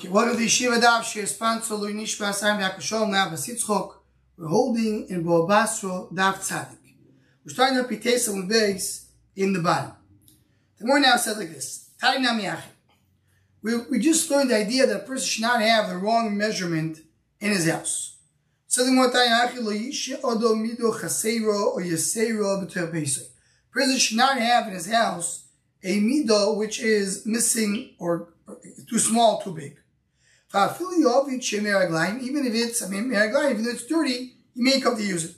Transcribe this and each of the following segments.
Okay, welcome to Yeshiva Daf Shir sponsor Lui Yakashol Now Basitzchok. We're holding in Bo Basro Tzadik. We're starting up Pitesa and base in the bottom. The more now said like this. Tari. We, we just learned the idea that a person should not have the wrong measurement in his house. So the more Tari Namiyachi Lo Yishi Odo Mido Chaseiro or Yaseiro B'Ter Pesoi. Person should not have in his house a mido which is missing or too small, too big. Even if it's, I mean, even if it's dirty, he may come to use it.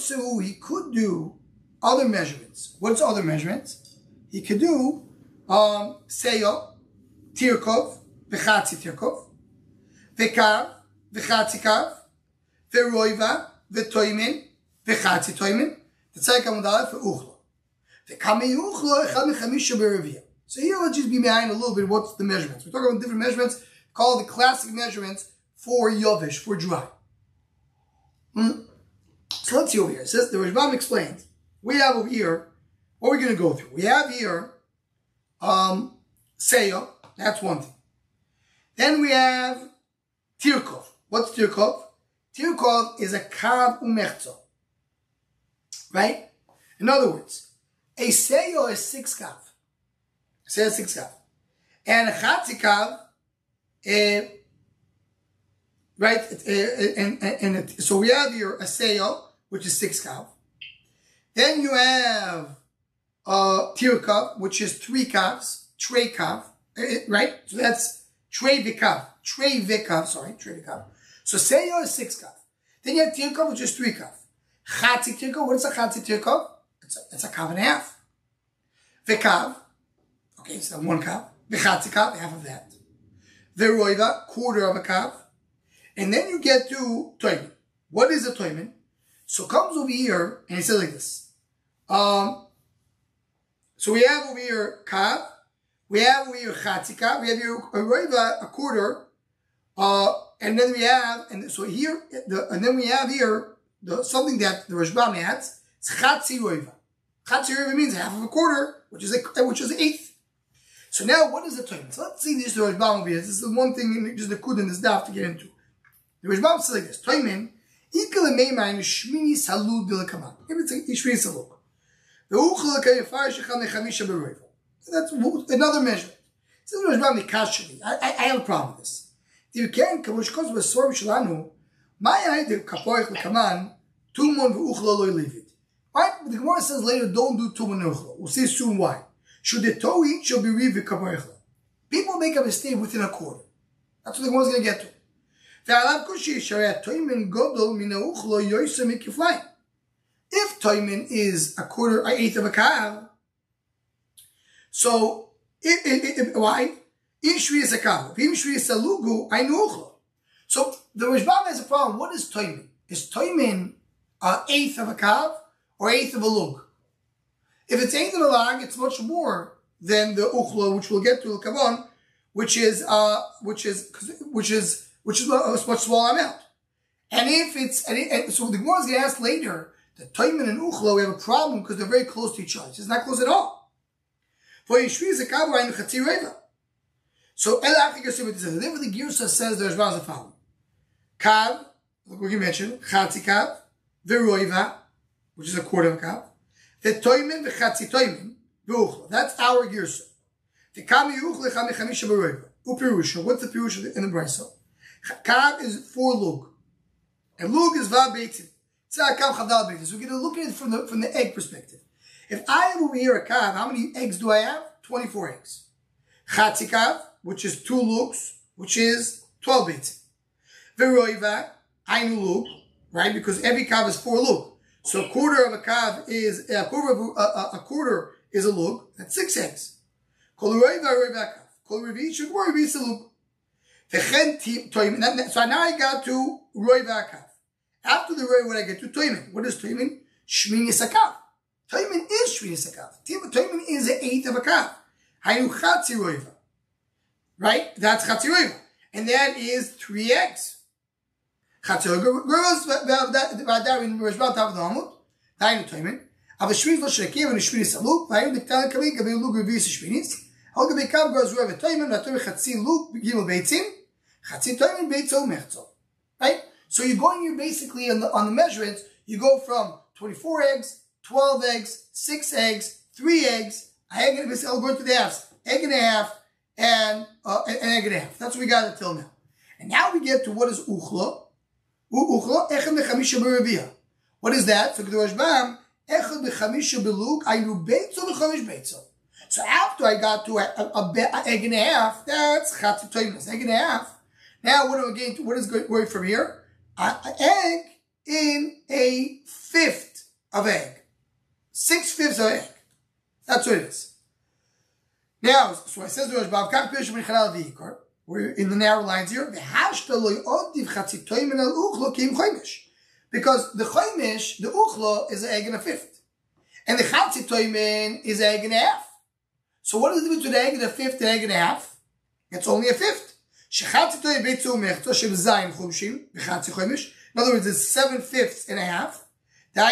So he could do other measurements. What's other measurements? He could do um, seyo, tirkov, v'chatzi tirkov, v'kav, v'chatzi kav, v'roiva, v'toimin, v'chatzi toimin, v'tzayik amudalef, v'uchlo. V'kamei echad mechamisha b'reviyah. So here let's just be behind a little bit what's the measurements. We're talking about different measurements called the classic measurements for Yovish, for dry. Hmm? So let's see over here. It says the Rashbam explains. We have over here, what we're going to go through. We have here um Seyo, that's one thing. Then we have Tirkov. What's Tirkov? Tirkov is a Kav Umechzo. Right? In other words, a Seyo is six Kav says six kav. And chatzikav, uh, right? Uh, and, and, so we have here a sale, which is six kav. Then you have uh, tirkav, which is three kavs, trey kav, right? So that's trey vikav, trey vikav, sorry, trey vikav. So sale is six kav. Then you have tirkav, which is three kav. Chatzi tirkav, what is a chatzi tirkav? It's a, it's a kav and a half. Vikav, Okay, so one cup. Bechatzi cup, half of that. Veroiva, quarter of a cup. And then you get to toimin. What is a toimin? So comes over here, and he says like this. Um, so we have over here kav, we have over here chatzika, we have here a roiva, a quarter, uh, and then we have, and so here, the, and then we have here the, something that the Rashbam adds, it's chatzi roiva. Chatzi roiva means half of a quarter, which is a, which is an eighth. So now, what is the Torah? So let's see this Rashbam over here. This is the one thing, in, just the kud in this daf to get into. The Rashbam says like this: Toimin ikal meimayin shmini salud dilakaman. If it's a shmini salud, the uchel kayafar shechal nechamisha beroivel. That's another measure. Says the Rashbam nikashli. I, I, have a problem with this. If you can, kavush kos v'sor shalanu, my idea kapoich lekaman tumon v'uchla loy levid. Right? The Gemara says later, don't do tumon uchla. We'll see soon why. Should the eat shall be read People make a mistake within a quarter. That's what the one's going to get to. If toimin is a quarter, an eighth of a kav, so if, if, if, why? If shvi is a kav, if shvi is a lugu, I know So the Rashbam has a problem. What is toimin? Is toimin an eighth of a kav or eighth of a lug? If it's Ein Lag, it's much more than the Uchla, which we'll get to, Kavon, which is, uh, which is, which is, which is a much smaller amount. And if it's, and, it, and so the Gemara is going to ask later, the Taiman and Uchla, we have a problem because they're very close to each other. It's not close at all. For Yishvi is a Kavra and. So El Achik Yosef it says. Therefore the Girsa says there's Raz the following. Kav, like we mentioned, Chatzi Kav, Veroiva, which is a quarter of a Kav, That's our girsa. B'roiva. Upirusha. What's the pirusha in the brayso? Kav is four lug. And lug is vav beitzim. Tzah kav chadal beitzim. So we're going to look at it from the, from the egg perspective. If I have over here a kav, how many eggs do I have? 24 eggs. Chatzi kav, which is two lugs, which is 12 beitzim. Veroiva, ainu lug, right? Because every kav is four lug. So a quarter of a kav is a quarter of a, a, a quarter is a lug. That's six eggs. So now I got to roy vakav. After the roy, what I get to toimin. What is toimin? Shmini sakav. Toimin is shmini sakav. Toimin is an eighth of a kav. Hayu chatzi roiva. Right? That's chatzi roiva. And that is three eggs. Chatzor grows v'adarin Rishbal Tav Dhamut. Dainu Right? So you're going, you're basically on the, on the measurements, you go from 24 eggs, 12 eggs, 6 eggs, 3 eggs, egg and a going to the half, egg and a half, and uh, egg and a half. That's what we got until now. And now we get to what is uchlo. What is that? So after I got to a, a, a, a egg and a half, that's Chatzi Toimus, egg and a half. Now what we getting to? What is going from here? An egg in a fifth of egg. Six fifths of egg. That's what it is. Now, so I says to Rosh we're in the narrow lines here. Because the choimish, the uchla, is an egg and a fifth. And the chatzitoymen is an egg and a half. So what is the difference between an egg and a fifth and an egg and a half? It's only a fifth. In other words, it's seven fifths and a half. So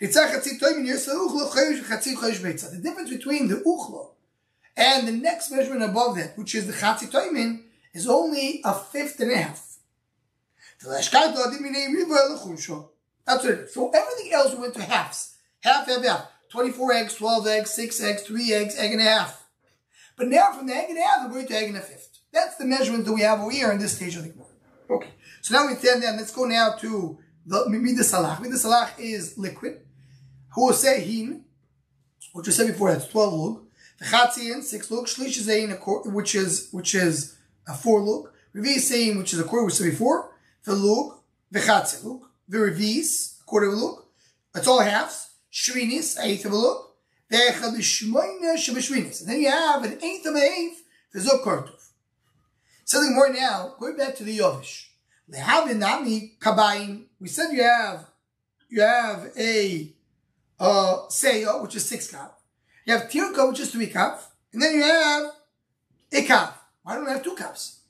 the difference between the uchlo and the next measurement above that, which is the chatzi toimin, is only a fifth and a half. That's what it is. So everything else went to halves. Half, half, half. 24 eggs, 12 eggs, 6 eggs, 3 eggs, egg and a half. But now from the egg and a half, we're going to egg and a fifth. That's the measurement that we have over here in this stage of the Gemara. Okay. So now we stand there, let's go now to the Midas Salach. Midas Salach is liquid. Who say hin, which we said before, that's 12 lug. The Chatzian, 6 lug. Shlish is a which is, which is a 4 lug. Revi saying, which is a quarter we said before. The lug, the Chatzi lug. The Revis, a quarter of a lug. It's all halves. Shvinis, eighth of a lug. The Echabishmayna Shabishwinis. And then you have an eighth of an eighth, the Zokortov. Something more now, going back to the Yovish. Lehavinami kabayin. We said you have you have a uh seyo, which is six cup. You have tirka, which is three cup, and then you have a cup. Why don't we have two cups?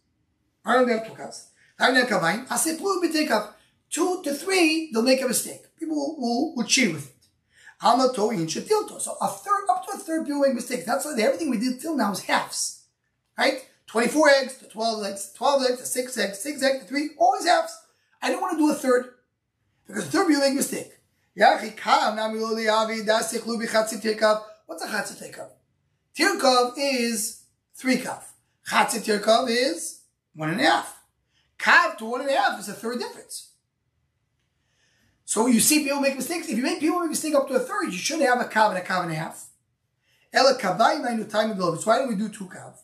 Why don't have two cups? I don't. I say. Two to three, they'll make a mistake. People will, will, will cheat with it. Hamato in shetilto. So a third, up to a third people make mistakes. That's why everything we did till now is halves. Right? 24 eggs to 12 eggs, 12 eggs to 6 eggs, 6 eggs to 3, always halves. I didn't want to do a third. Because a third people make a mistake. What's a chatzit tekov? Tirkov is 3 kav. Chatzit tirkov is 1 and. Kav to 1 and a half is a third difference. So you see people make mistakes. If you make people make a mistake up to a third, you should have a kav and a kav and a half. Ela kavai mainu time below. So why don't we do two kav?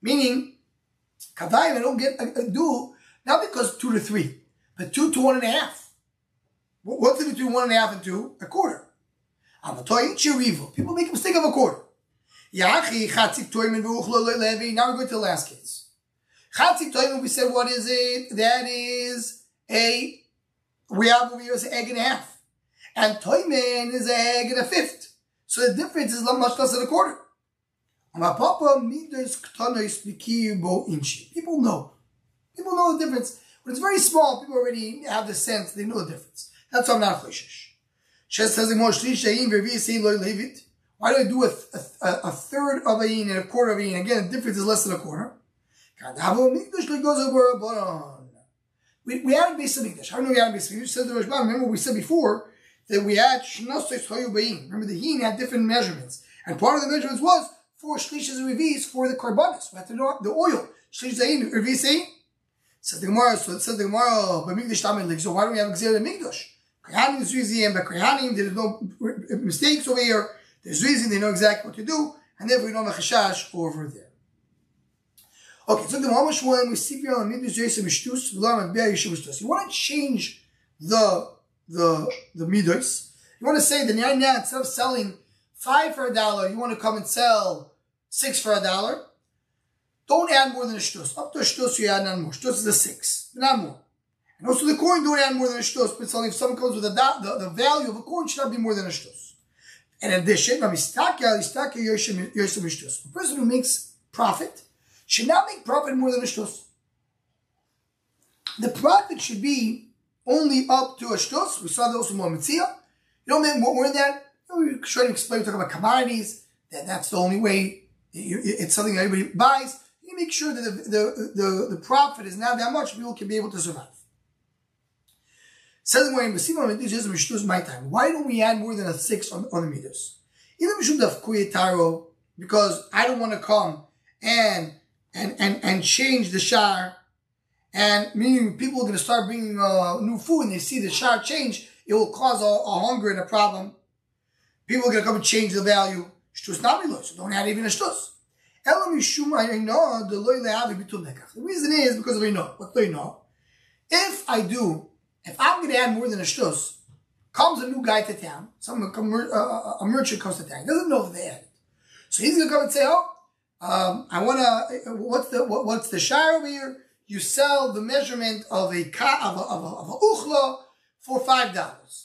Meaning, kavai I don't get do not because two to three, but two to one and a half. What's the between one and a half and two? A quarter. People make a mistake of a quarter. Now we go to the last case. we said, what is it? That is a, we have over here is an egg and a half. And toimen is an egg and a fifth. So the difference is much less than a quarter. People know. People know the difference. When it's very small, people already have the sense, they know the difference. That's why I'm not choshesh. Why do I do a, a, a third of a hin and a quarter of a hin? Again, the difference is less than a quarter. We, we added Beis Hamikdash. How do we add Beis Hamikdash? Said the Rashbam. Remember we said before that we had Shnosos Choyu Bein. Remember the Hin had different measurements. And part of the measurements was four Shlishas and Revis for the Karbanis. We had to know the oil. Shlish Zayin, Revis Zayin. Said the Gemara, so it said the Gemara, B'mikdash Tamin, so why don't we have Gzir Mikdash? Kohanim is Rizim, but Kohanim, there's no mistakes over here. There's Rizim, they know exactly what to do. And therefore we don't have a Chashash over there. Okay, so the Mamash one we see here on Midas Yosef Mishtus, V'lam Adbea Yosef Mishtus. You want to change the the the Midas. You want to say the now now instead of selling five for a dollar, you want to come and sell six for a dollar. Don't add more than a shtus. Up to a shtus, you add none more. Shtus is a six, not more. And also the coin, don't add more than a shtus. But if someone comes with a the, the value of a coin should not be more than a shtus. In addition, a person who makes profit should not make profit more than a shtus. The profit should be only up to a shtus. We saw those from Mitzia. You don't make more than that. You know, trying to explain, talk about commodities, that that's the only way. It's something everybody buys. You make sure that the, the, the, the profit is not that much, people can be able to survive. Says my time. Why don't we add more than a six on, on the meters? Because I don't want to come and and and and change the shar, and meaning people are going to start bringing uh, new food and they see the shar change, it will cause a, a hunger and a problem. People are going to come and change the value. Shtus not so don't add even a shtus. The reason is because of know. What do you know? If I do if I'm going to add more than a shtus, comes a new guy to town, some a, merchant comes to town, he doesn't know if they added. So he's going to come and say, oh, um, I want to, what's the, what, what's the shire over here? You sell the measurement of a, ka, of a, of a, of a for $5.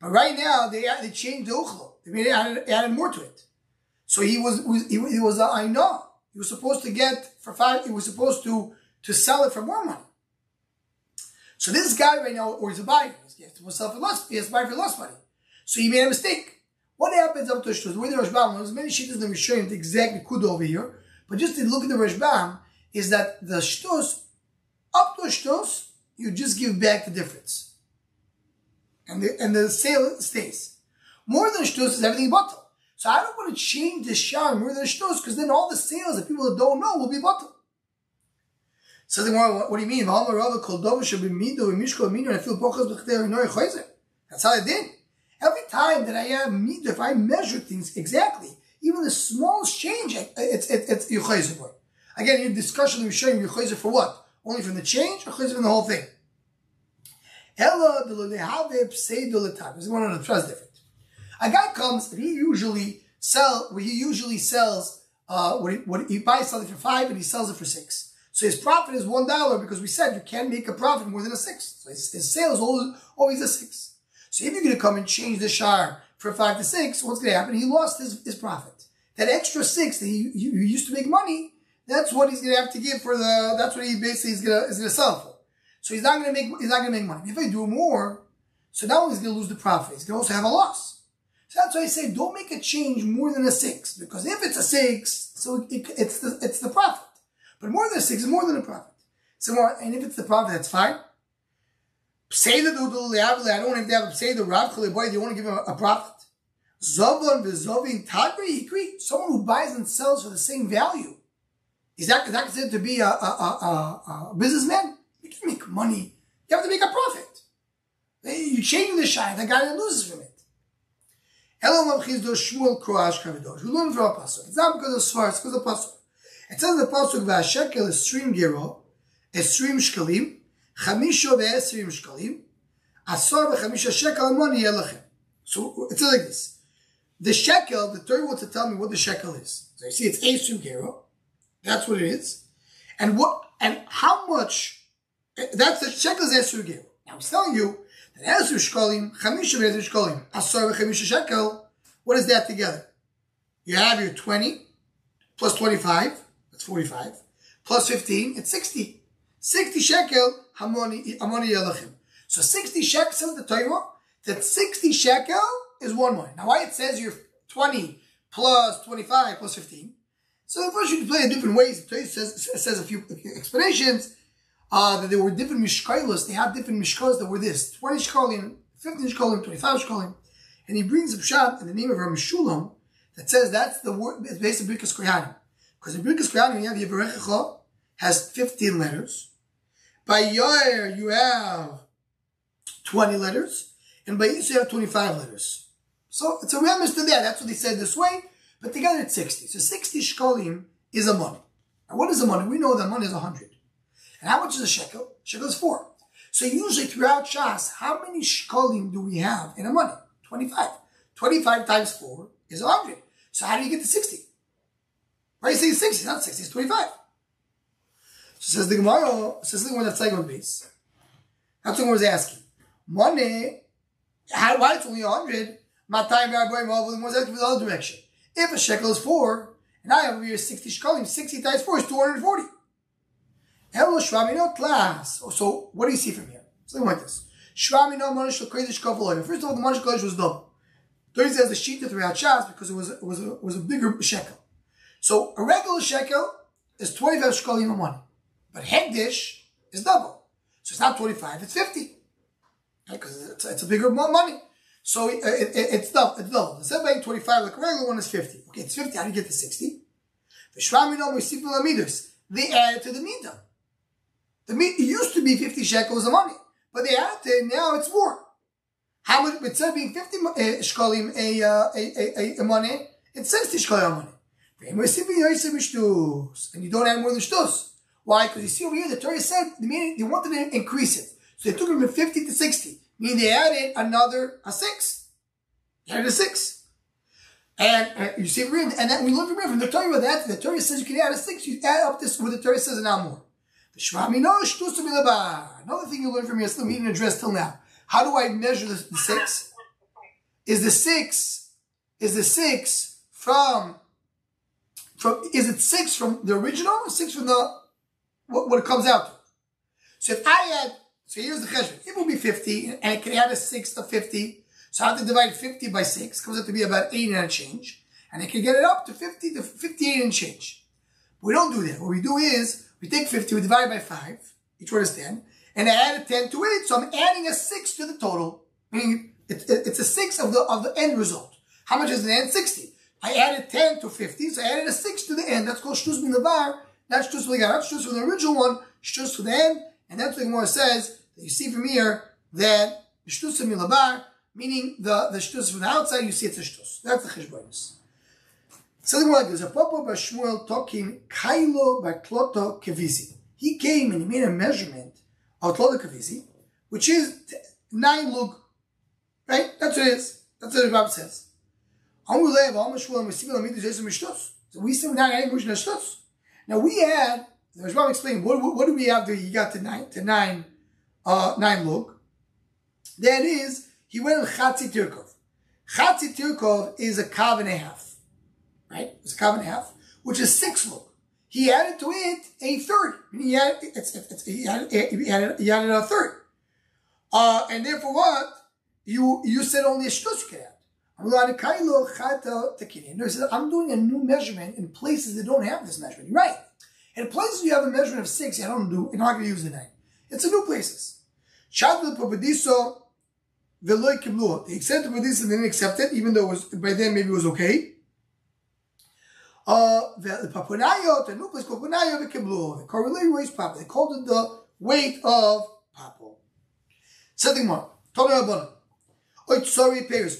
But right now, they, they changed the. They added, added more to it. So he was, he, he was a I know. He was supposed to get for five, he was supposed to, to sell it for more money. So this guy right now, or he's a buyer, he has to himself for less, he has to buy for less money. So he made a mistake. What happens up to Shtus? The way the Rashbam, there's many that we show him the exact kudo over here, but just to look at the Rashbam, is that the Shtus, up to Shtus, you just give back the difference. And the, and the sale stays. More than Shtus is everything bottle. So I don't want to change the shar more than Shtus, because then all the sales that people that don't know will be bottle. So the what, what do you mean? That's how I did. Every time that I have meat, if I measure things exactly, even the smallest change, it's it's it's for. Again, your discussion we're showing yuchayzer for what? Only from the change or from the whole thing? Ella the one of the trust different. A guy comes and he usually sell. He usually sells. Uh, what he, what he buys something for five and he sells it for six. So his profit is one dollar because we said you can't make a profit more than a six. So his, his sale is always, always a six. So if you're going to come and change the shar for five to six, what's going to happen? He lost his, his profit. That extra six that he, he, he used to make money, that's what he's going to have to give for the, that's what he basically is going to, is going to sell for. So he's not going to make, he's not going to make money. If I do more, so now he's going to lose the profit. He's going to also have a loss. So that's why I say don't make a change more than a six, because if it's a six, so it, it's the, it's the profit. But more than a six is more than a profit. So and if it's the profit, that's fine. Dudul I don't have to have say the rav boy. Do you want to give him a, a profit? Zovon v'zovin tagri ikri. Someone who buys and sells for the same value. Is that, is that considered to be a, a, a, a, businessman? You can make money. You have to make a profit. You change the shine, the guy that loses from it. Hello, Mamchiz Shmuel Kroash Kavidosh. Who learned from a pasuk. It's not because of Svar, it's because of pasuk. It says the pasuk "V'ashekel esrim gero, esrim shkalim, chamisho ve'esrim shkalim, asor v'chamisha shekel money yelachem." So it says like this: the shekel. The Torah wants to tell me what the shekel is. So you see, it's esrim gero. That's what it is, and what and how much. Eh, that's the shekel is esrim gero. Now he's telling you that esrim shkalim, chamisha ve'esrim shkalim, asor v'chamisha shekel. What is that together? You have your twenty plus twenty-five that's 45. Plus 15, it's 60. 60 shekel, hamoni, hamoni yelachim. So 60 shekel, says the Torah, that 60 shekel is one money. Now why it says you're 20 plus 25 plus 15. So first you can play in different ways. The Torah says, says a few explanations, uh, that there were different mishkailos. They had different mishkos that were this, 20 shekalim, 15 shekalim, 25 shekalim. And he brings a shot in the name of Ram Shulam that says that's the word, it's based on Birkas Koyanim. Because in Birkas Kohanim, you have Yivarechecha, has 15 letters. By Yair, you have 20 letters. And by Yisrael, you have 25 letters. So it's a remiss to that. That's what they said this way. But together it's 60. So 60 shkolim is a money. And what is a money? We know that money is 100. And how much is a shekel? Shekel is 4. So usually throughout Shas, how many shkolim do we have in a money? 25. 25 times 4 is 100. So how do you get to 60? Why you say 60? Not 60, it's 25. So says the Gemara, says the Gemara that's like on base. That's what I was asking. Money, how, why it's only 100? My time, my boy, my boy, asking the other direction. If a shekel is 4, and I have over here 60 shekalim, 60 times 4 is 240. Hello, Shvami, no class. So, what do you see from here? Something like this. Shvami no Manish Kodesh Kavaloy. First of all, the Manish Kodesh was double. There says the sheet throughout Shas because it was it was a, it was a bigger shekel. So a regular shekel is 25 shekalim of money. But Hegdish is double. So it's not 25, it's 50. Because it's, it's, a bigger money. So it, it, it's double. It's double. Instead of paying 25, like a regular one is 50. Okay, it's 50. How do you get to 60? They added to the midah. The meat it used to be 50 shekels of money, but they added it, now it's more. How much, instead of being 50 uh, shkalim a, uh, a, a, a, money, it's 60 shkalim money. And you don't add more than shtus. Why? Because you see over here, the Torah said the meaning they wanted to increase it. So they took it from 50 to 60. Meaning they added another a six. They added a six. And uh, you see, and then we look from the Torah that. The Torah says you can add a six. You add up this what the Torah says and now more. Another thing you learned from here, still meaning address till now. How do I measure the, the six? Is the six, is the six from, from, is it six from the original or six from the, what, what it comes out to? So if I add, so here's the question. It will be 50 and it can add a six to 50. So I have to divide 50 by six, comes out to be about eight and a change. And I can get it up to 50 to 58 and change. We don't do that. What we do is we take 50, we divide by 5, each one is 10, and I add a 10 to it, so I'm adding a 6 to the total, meaning it, it, it's a 6 of the of the end result. How much is the end? 60. I added 10 to 50, so I added a 6 to the end. That's called Shtus Min Levar. That's Shtus Min That's Shtus from the original one, Shtus to the end, and that's what Gemara says, that you see from here, that Shtus Min Levar, meaning the, the Shtus from the outside, you see it's a Shtus. That's the Cheshbonis. Something like this. A Papa Bashmuel talking Kailo Bakloto Kavisi. He came and he made a measurement of Kloto Kavisi, which is nine lug. Right? That's what it is. That's what the Bible says. So we we're not adding Mush Nashtos. Now we add, the Rashbam explained, what, what, what, do we have to, you got to nine, to nine, uh, nine lug. That is, he went with Chatzi Tirkov. Chatzi is a kav and a half right? It's a half, which is six lug. He added to it a third. He added, it's, it's, he added, he added, he added a third. Uh, and therefore what? You, you said only a shtus you can add. I'm doing a new measurement in places that don't have this measurement. You're right. In places you have a measurement of six, I don't do, you're not going to use the nine. It's a new places. The extent of this didn't accept it, even though it was, by then maybe it was okay. Papunayot, and Nupas Papunayot Kiblu. The correlated weight papo. They called it the weight of papo. Something more. Talking about Oit oh, sorry payers.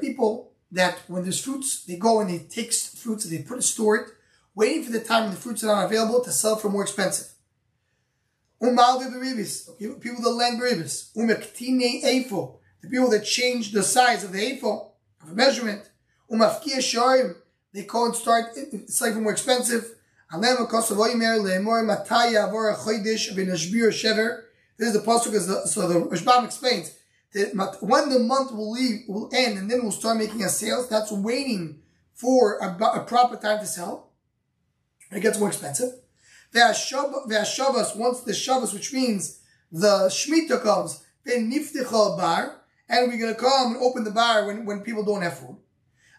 People that when there's fruits, they go and they take fruits and they put it, store it, waiting for the time when the fruits are not available to sell for more expensive. Umalvi beribis. People that lend beribis. Umektine efo. The people that change the size of the efo, of a measurement. Umafkia shorim they call it start it's slightly more expensive. This is the pasuk so the Rashbam explains that when the month will leave will end and then we'll start making a sales. That's waiting for a, a proper time to sell. It gets more expensive. Shavas once the Shabbos, which means the Shemitah comes, then bar, and we're going to come and open the bar when, when people don't have food.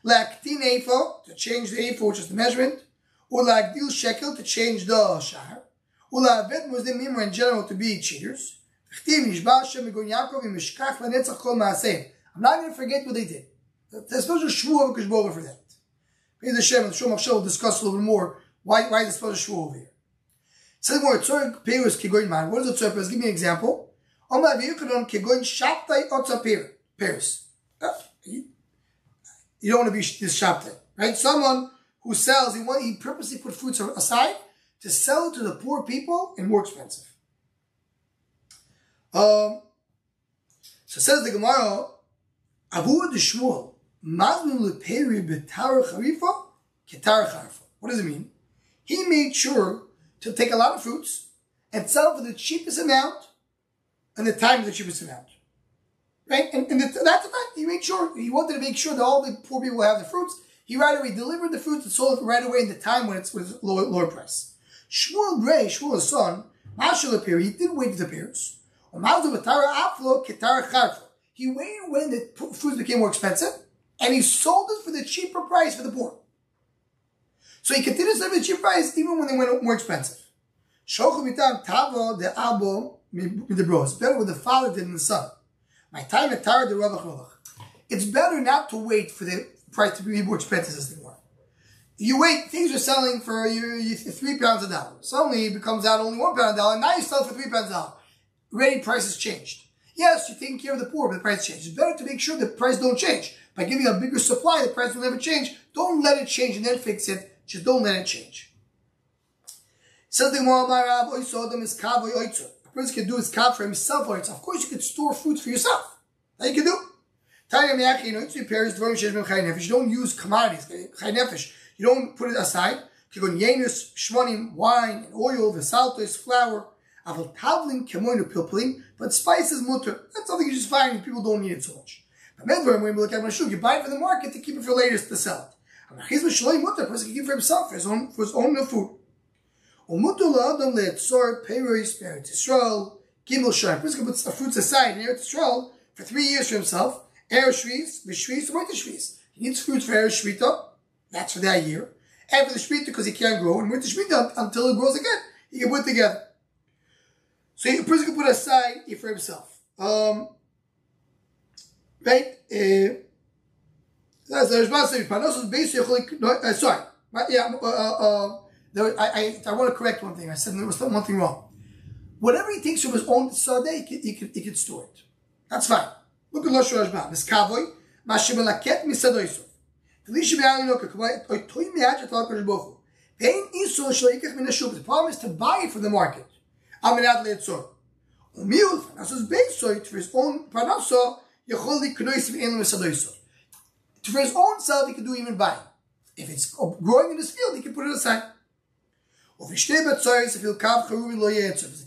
Laktin Eifo, to change the Eifo, which is the measurement. Ulagdil Shekel, to change the Shar. Ulavet Muslim Mimra in general to be cheaters. I'm not going to forget what they did. There's special shvu of Kishboga for that. Maybe the Shem the Shom will discuss a little bit more why, why the special shvu over here. Say more, Tzor Perus Kigoin Man. What is the Tzor Give me an example. Omar Viyukadon Kigoin Shaptai Otza Perus. You don't want to be this shopte, right? Someone who sells, he, want, he purposely put fruits aside to sell to the poor people and more expensive. Um, so says the Gemara, Abu de Shmuel, Maznu leperi betar charifa ketar. What does it mean? He made sure to take a lot of fruits and sell for the cheapest amount and the time of the cheapest amount. Right? And, and the, that's the fact. He made sure, he wanted to make sure that all the poor people have the fruits. He right away delivered the fruits and sold it right away in the time when it's with lower, lower price. Shmuel Bray, Shmuel's son, Mashal appear, he did wait for the peers. He waited when the foods became more expensive, and he sold it for the cheaper price for the poor. So he continued selling the cheap price even when they went more expensive. Tavo the abo the bros. Better what the father than the son. My time at Tara the Ravach It's better not to wait for the price to be more expensive as they. You wait, things are selling for you, three pounds a dollar. Suddenly it becomes out only one pound a dollar. Now you sell for three pounds a dollar. Ready prices changed. Yes, you're taking care of the poor, but the price changes. It's better to make sure the price don't change. By giving a bigger supply, the price will never change. Don't let it change and then fix it. Just don't let it change. More is. Person can do his kav for himself or Of course, you can store food for yourself. That you can do. You don't use commodities, You don't put it aside. Wine, and oil, vesaltos, flour. Kemoinu, pilplim. But spices, mutter. That's something you just find people don't need it so much. But when we look at you buy it for the market to keep it for later to sell it. Mutter, a person can give for himself, for his own, for his own food. Umutu la'adam le'etzor peiros be'eretz Yisrael, gimel shai. A person can put fruits aside in Eretz for three years for himself. Shviz, b'shviz, or shviz. He needs fruits for Erev shvita, that's for that year. And for the shvita because he can't grow, and shvita until it grows again. He can put it together. So a person can put aside for himself. Um, right? Uh, that's the response to Panosos basically, uh, sorry. Yeah, uh, uh, there, I, I, I want to correct one thing. I said there was one thing wrong. Whatever he takes from his own Sadeh, he can, he, he store it. That's fine. Look at Lashon Rashba. Miskavoy, Mashibalaket Misadoisov. Felicia Be'alinoka, Kavai, Toy Miach, Atal Bochu. Pain Isol Shoikach Minashuk. The problem is to buy it from the market. Aminat Leetzor. Umiul, Nasos Beisoit, for his own Panaso, Yacholi Knoisim Elim Misadoisov for his own self, he can do even buying. If it's growing in his field, he can put it aside. If he's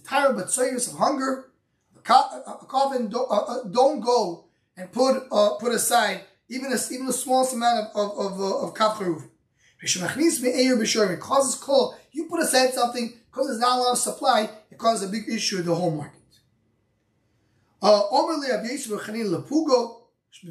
tired but of hunger, a coffin don't, go and put uh, put aside even a, even the smallest amount of of of, uh, of kav charuv. It causes call. You put aside something because there's not a lot of supply. It causes a big issue in the whole market. Uh,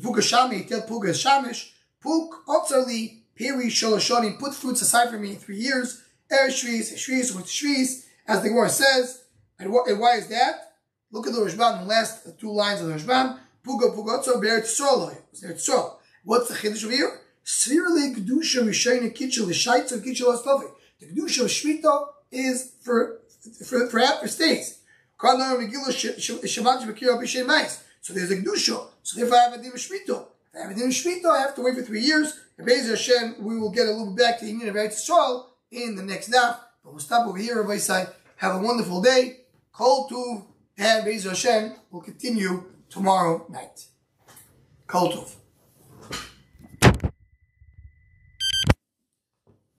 Puga Shami, Tel Puga Shamish, Puk Otzarli, Piri Sholoshonim, put fruits aside for me in three years, Er Shviz, Shviz, with Shviz, as the Gemara says. And, what, and why is that? Look at the Rishbam, the last two lines of the Puga Otzar, Be'er Tzorloi. Tzor. What's the Chiddush of here? Svirle Kedusha Rishayna Kitchel, the Shaitz of Kitchel Oslovi. The Kedusha of Shvita is for, for, for after states. Kadar Megillah Shabbat Shbekir Abishay Mais. So there's a Kedusha. So if I have a Dim Shmito, if I have a Dim Shmito, I have to wait for three years. And Bezer Hashem, we will get a little bit back to the Union of Eretz Yisrael in the next daf. But we'll stop over here, Rabbi Say. Have a wonderful day. Kol Tuv, and Bezer Hashem will continue tomorrow night. Kol Tuv.